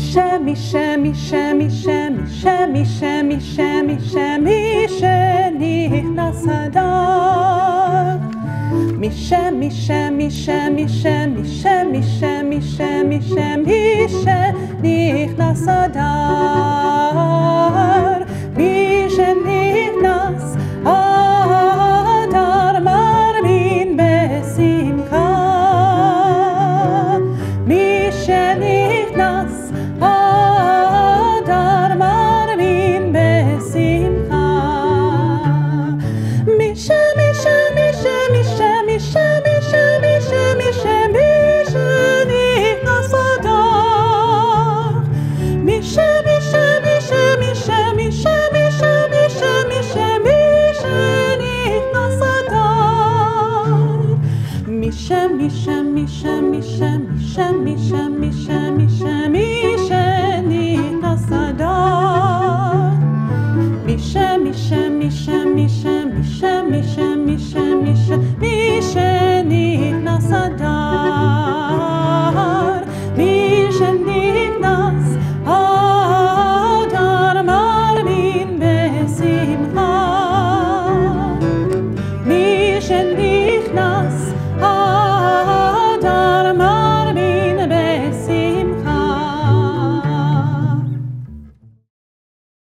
shimmy, shimmy, shimmy, shimmy, shimmy, shimmy, shimmy, shimmy, שנכנס אדר. משמי, שמי, שמי, שמי, שמי, שמי, שמי, שמי, שנכנס אדר. semmi, semmi, semmi, semmi, semmi, semmi, semmi, semmi, se nyit a szadad. Mi semmi, semmi, semmi, semmi, semmi, semmi, semmi, semmi,